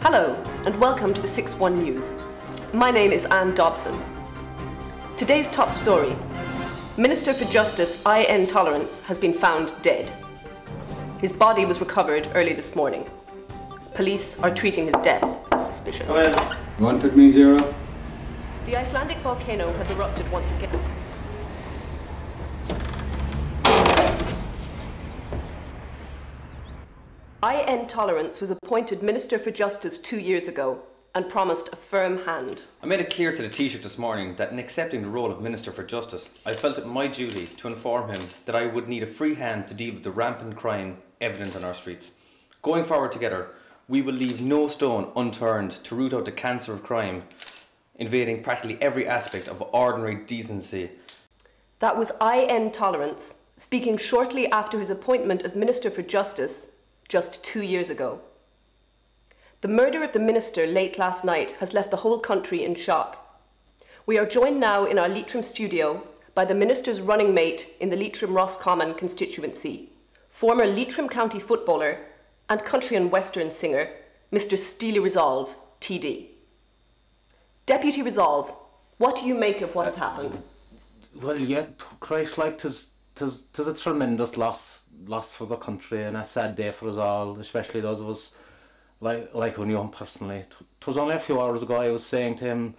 Hello, and welcome to the 6-1 News. My name is Anne Dobson. Today's top story. Minister for Justice I.N. Tolerance has been found dead. His body was recovered early this morning. Police are treating his death as suspicious. Wanted me, Zero? The Icelandic volcano has erupted once again. I.N. Tolerance was appointed Minister for Justice two years ago and promised a firm hand. I made it clear to the Taoiseach this morning that in accepting the role of Minister for Justice, I felt it my duty to inform him that I would need a free hand to deal with the rampant crime evident on our streets. Going forward together, we will leave no stone unturned to root out the cancer of crime, invading practically every aspect of ordinary decency. That was I.N. Tolerance speaking shortly after his appointment as Minister for Justice just two years ago. The murder of the minister late last night has left the whole country in shock. We are joined now in our Leitrim studio by the minister's running mate in the Leitrim Roscommon constituency, former Leitrim County footballer and country and western singer, Mr. Steely Resolve, TD. Deputy Resolve, what do you make of what has happened? Well, yeah, Christ, like, tis, tis, tis a tremendous loss, loss for the country and a sad day for us all, especially those of us like like Union personally. It was only a few hours ago I was saying to him